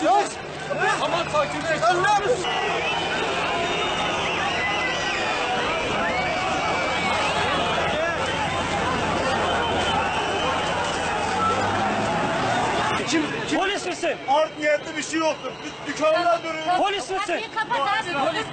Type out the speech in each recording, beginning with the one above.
Sakinleş. Aman sakinleş. Kim, kim Polis misin? art niyetli bir şey yoktur. Dük- Dükkanına dönüyor. Polis misin? Kapıyı kapat abi. Polis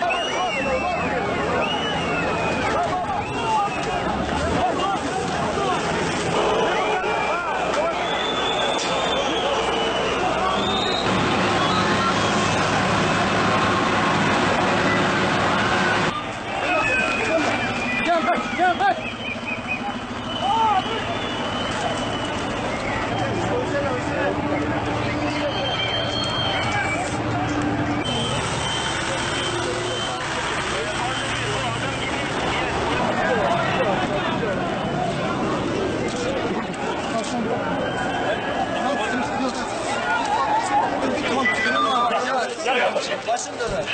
Başım döner.